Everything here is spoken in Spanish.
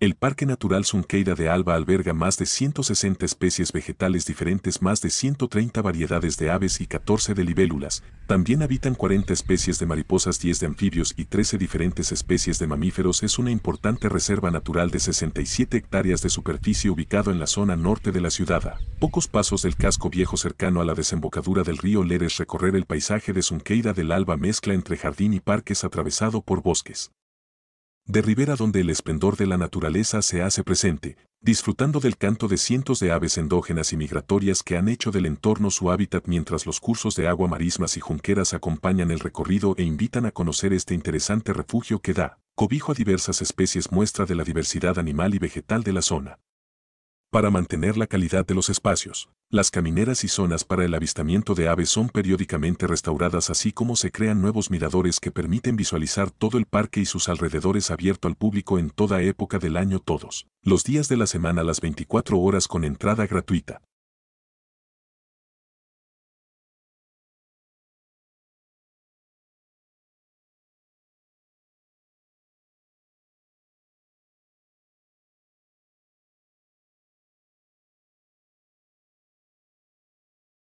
El Parque Natural Sunqueira de Alba alberga más de 160 especies vegetales diferentes, más de 130 variedades de aves y 14 de libélulas. También habitan 40 especies de mariposas, 10 de anfibios y 13 diferentes especies de mamíferos. Es una importante reserva natural de 67 hectáreas de superficie ubicado en la zona norte de la ciudad. A pocos pasos del casco viejo cercano a la desembocadura del río Leres recorrer el paisaje de Sunqueira del Alba mezcla entre jardín y parques atravesado por bosques de ribera donde el esplendor de la naturaleza se hace presente, disfrutando del canto de cientos de aves endógenas y migratorias que han hecho del entorno su hábitat mientras los cursos de agua marismas y junqueras acompañan el recorrido e invitan a conocer este interesante refugio que da cobijo a diversas especies muestra de la diversidad animal y vegetal de la zona. Para mantener la calidad de los espacios, las camineras y zonas para el avistamiento de aves son periódicamente restauradas así como se crean nuevos miradores que permiten visualizar todo el parque y sus alrededores abierto al público en toda época del año todos, los días de la semana las 24 horas con entrada gratuita.